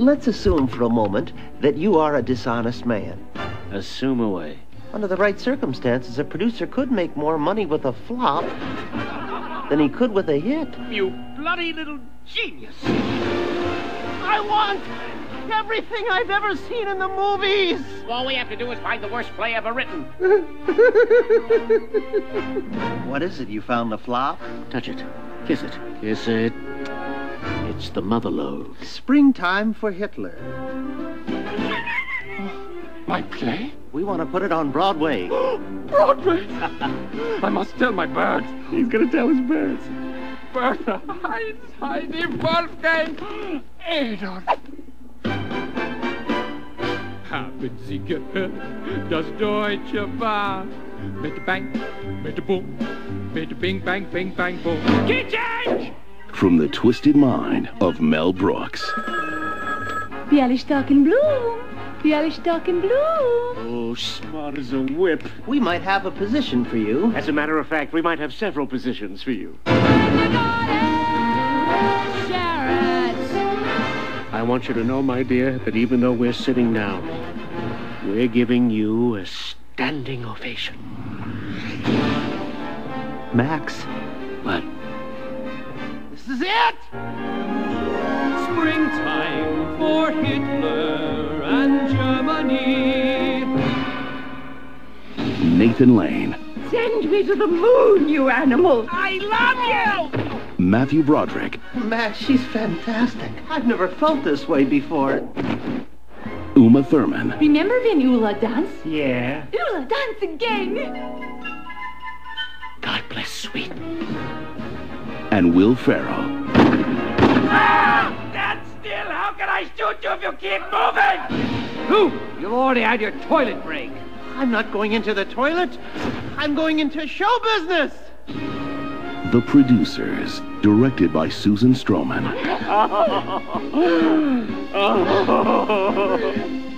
Let's assume for a moment that you are a dishonest man. Assume away. Under the right circumstances, a producer could make more money with a flop than he could with a hit. You bloody little genius! I want everything I've ever seen in the movies. All we have to do is find the worst play ever written. What is it? You found the flop? Touch it. Kiss it. Kiss it. It's the mother lode. Springtime for Hitler. My play? We want to put it on Broadway. Broadway! I must tell my birds. He's gonna tell his birds. Bertha, Heinz, Heidi, Wolfgang, Adolf. Haben Sie gehört, das deutsche war mit der Bang, mit der Boom, mit der Bing, Bang, Bing, Bang, Boom. Key change! From the twisted mind of Mel Brooks. Bialystok in bloom. Bialystok in bloom. Oh, smart as a whip. We might have a position for you. As a matter of fact, we might have several positions for you. I want you to know, my dear, that even though we're sitting down, we're giving you a standing ovation. Max, But this is it! Springtime for Hitler and Germany. Nathan Lane, Send me to the moon, you animal. I love you! Matthew Broderick, Max, she's fantastic. I've never felt this way before. Uma Thurman, Remember when Ulla danced? yeah, Ulla, dance again. God bless Sweden. And Will Ferrell. Ah, stand still! How can I shoot you if you keep moving? Who? You've already had your toilet break. I'm not going into the toilet. I'm going into show business. The Producers, directed by Susan Stroman.